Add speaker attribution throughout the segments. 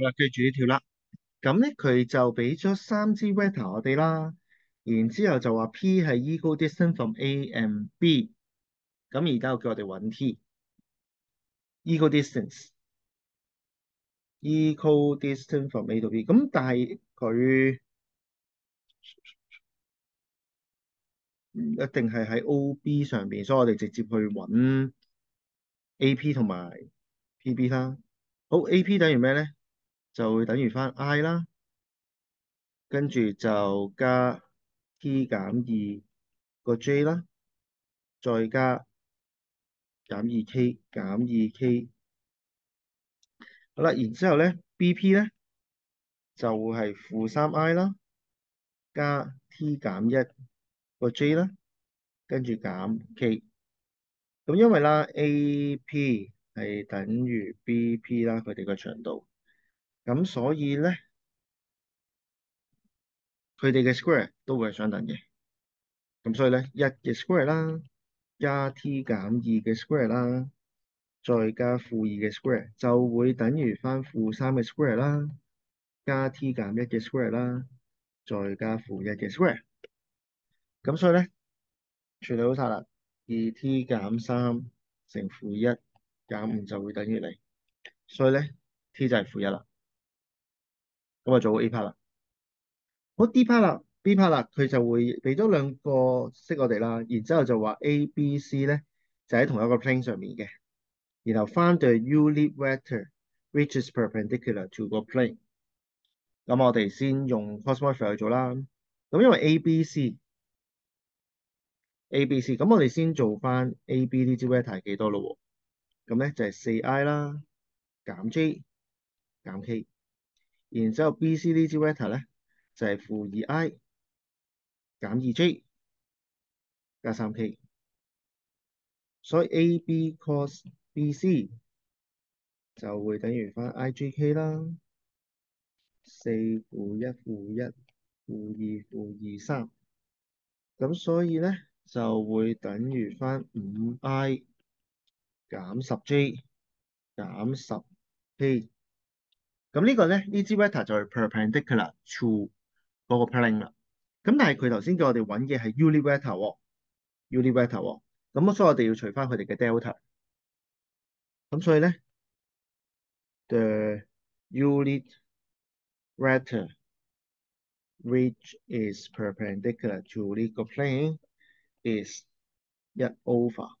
Speaker 1: 好啦，記住呢條啦。咁咧佢就俾咗三支 vector 我哋啦，然之後就話 P 係 equal distance from A and B。咁而家又叫我哋揾 T，equal distance，equal distance from A to B。咁但係佢一定係喺 OB 上邊，所以我哋直接去揾 AP 同埋 PB 啦。好，AP 等於咩咧？就會等於翻 I 啦，跟住就加 T 減二個 J 啦，再加減二 K 減二 K。好啦，然之後咧 BP 咧就係負三 I 啦，加 T 減一個 J 啦，跟住減 K。咁因為啦 AP 係等於 BP 啦，佢哋個長度。咁所以咧，佢哋嘅 square 都會係相等嘅。咁所以咧，一嘅 square 啦，加 t 減二嘅 square 啦，再加負二嘅 square 就會等於翻負三嘅 square 啦，加 t 減一嘅 square 啦，再加負一嘅 square。咁所以咧，處理好晒啦，二 t 減三乘負一減五就會等於零。所以咧，t 就係負一啦。咁啊，做好 A part 啦，好 D part 啦，B part 啦，佢就會俾咗兩個式我哋啦，然之後就話 A、B、C 咧就喺同一個 plane 上面嘅，然後翻對 unit vector which is perpendicular to 個 plane。咁我哋先用 cosmology 去做啦。咁因為 A、B、C、A、B、C，咁我哋先做翻 A、B 呢支 vector 幾多咯？咁咧就係四 I 啦，減 J 減 K。然之後 B、C 呢支 vector 咧就係負二 I 減二 J 加三 K，所以 A、B cos B、C 就會等於翻 I、J、K 啦，四負一負一負二負二三，咁所以咧就會等於翻五 I 減十 J 減十 K。咁呢個咧，呢支 vector 就係 perpendicular to 嗰個 plane 啦。咁但係佢頭先叫我哋揾嘅係 unit vector 喎 u n i vector 喎。咁所以我哋要除翻佢哋嘅 delta。咁所以咧，the unit vector which is perpendicular to 呢個 plane is 一 over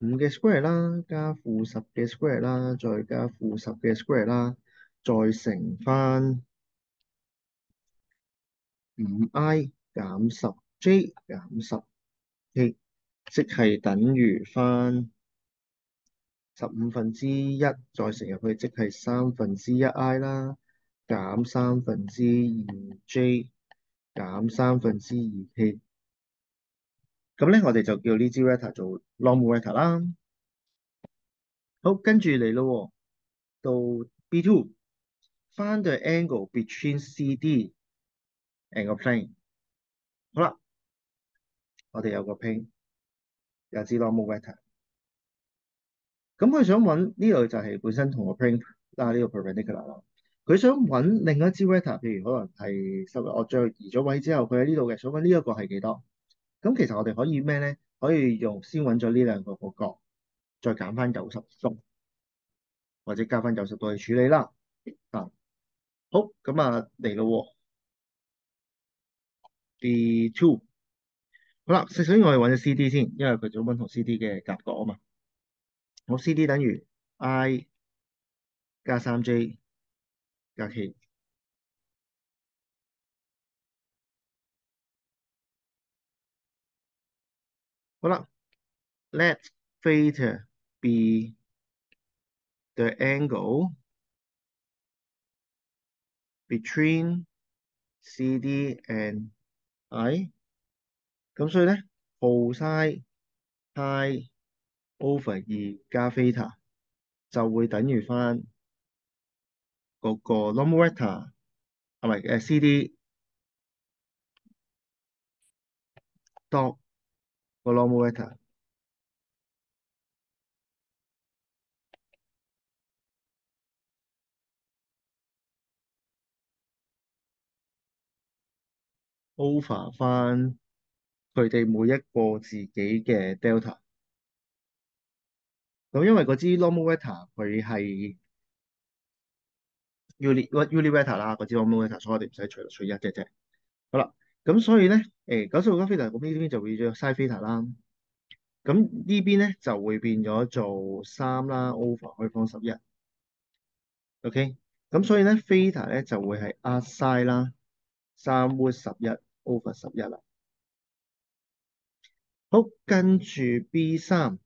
Speaker 1: 五嘅 square 啦，加負十嘅 square 啦，再加負十嘅 square 啦。再乘翻五 i 減十 j 減十 k，即係等於翻十五分之一，再乘入去，即係三分之一 i 啦，減三分之二 j 減三分之二 k。咁咧，我哋就叫呢支 vector 做 normal vector 啦。好，跟住嚟咯，到 B two。Find the angle between CD and 個 plane。好啦，我哋有個 plane，又知 normal vector。咁佢想揾呢度就係本身同個 plane 啦，呢個 perpendicular 啦。佢想揾另一支 vector，譬如可能係十，我再移咗位之後，佢喺呢度嘅，想揾呢一個係幾多？咁其實我哋可以咩咧？可以用先揾咗呢兩個個角，再減翻九十度，或者加翻九十度去處理啦。啊！好，咁啊嚟咯，D two，好啦，首先我哋揾咗 C D 先，因為佢做温同 C D 嘅夾角啊嘛。我 C D 等於 I 加三 J 加 K。好啦，Let theta be the angle。Between CD and I，咁所以咧，cos pi over 二加 theta 就會等於翻嗰個 normal vector，係咪誒 CD dot 個 normal vector。Over 翻佢哋每一個自己嘅 delta。咁因為嗰支 normal vector 佢係 unit unit vector 啦，嗰支 normal vector，所以我哋唔使除除一嘅啫。好啦，咁所以咧，誒九十度加 theta，咁呢邊就會咗 sin theta 啦。咁呢邊咧就會變咗做三啦，over 可以放十一。OK，咁所以咧 theta 咧就會係 r sin 啦，三會十一 over 十一啦。好，跟住 B 三。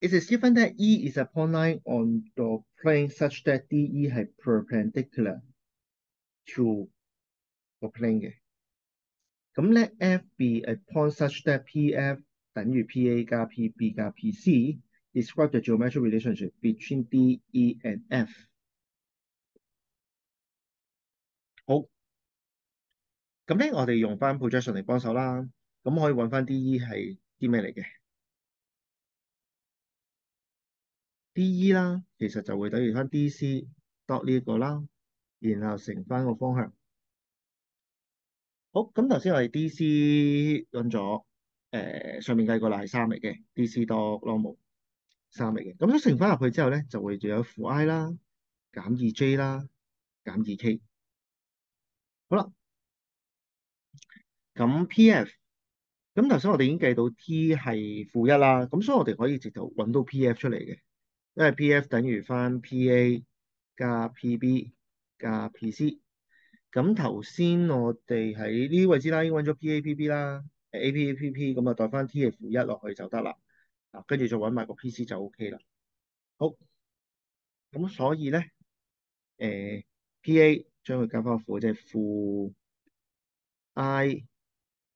Speaker 1: It is given that E is a point line on the plane such that DE 系 perpendicular to the plane 嘅。咁咧 F be a point such that PF 等于 PA 加 PB 加 PC。Describe the geometric relationship between DE and F。 咁咧我哋用翻 projection 嚟幫手啦。咁可以揾翻 DE 係啲咩嚟嘅？D.E 啦，其實就會等於翻 D.C. dot 呢一個啦，然後乘翻個方向。好，咁頭先我哋 D.C. 揾咗，誒上面計過啦係三嚟嘅，D.C. dot normal 三嚟嘅。咁樣乘翻入去之後咧，就會仲有負 I 啦，減二 J 啦，減二 K。好啦，咁 P.F. 咁頭先我哋已經計到 T 係負一啦，咁所以我哋可以直頭揾到 P.F. 出嚟嘅。因為 P.F. 等於翻 P.A. 加 P.B. 加 P.C. 咁頭先我哋喺呢啲位置啦，已經揾咗 P.A. P.B. 啦，A.P.A. P.P. 咁啊代翻 T 係負一落去就得啦。嗱，跟住再揾埋個 P.C. 就 O.K. 啦。好，咁所以咧，誒、P.A. 將佢加翻個負，即係負 I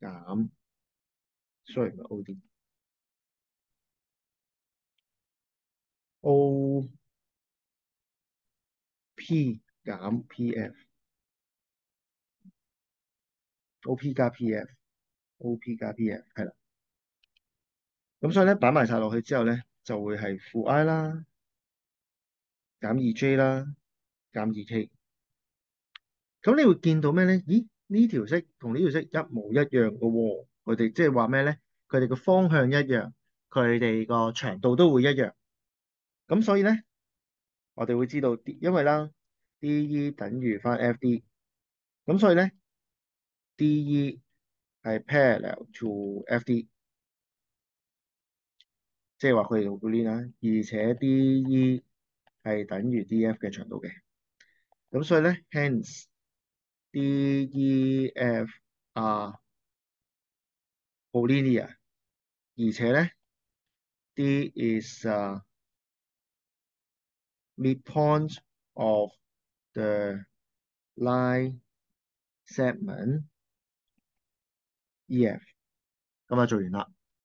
Speaker 1: 減，sorry 唔係 O.D。O P 減 P F，O P 加 P F，O P 加 P F 係啦。咁所以咧擺埋晒落去之後咧，就會係負 I 啦，減二 J 啦，減二 K。咁你會見到咩咧？咦？呢條式同呢條式一模一樣嘅喎。佢哋即係話咩咧？佢哋個方向一樣，佢哋個長度都會一樣。咁所以咧，我哋會知道，因為啦，DE 等於翻 FD，咁所以咧，DE 係 parallel to FD，即係話佢哋同佢連啦，而且 DE 係等於 DF 嘅長度嘅，咁所以咧，hence DEF 啊 p o l i n e a 而且咧，D is a。midpoint of the line segment EF，咁啊做完啦。